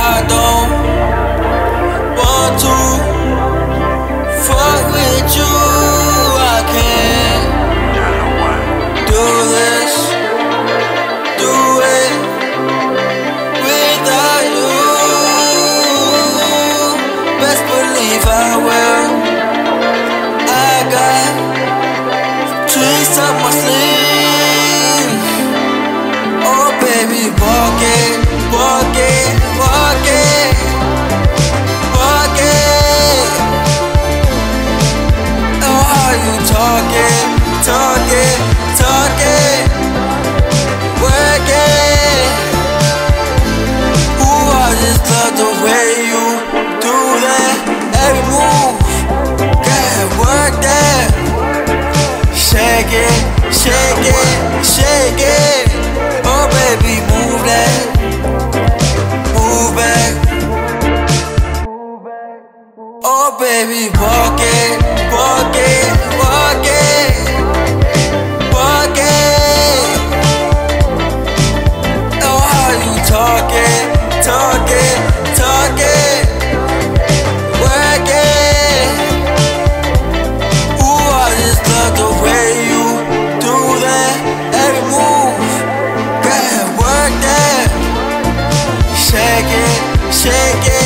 I don't want to fuck with you. I can't do this, do it without you. Best believe I will. I got trees up my sleeve. Oh, baby, walk it. shake it, shake it, shake it. Oh baby, move that, move back. Oh baby, walk it. check it.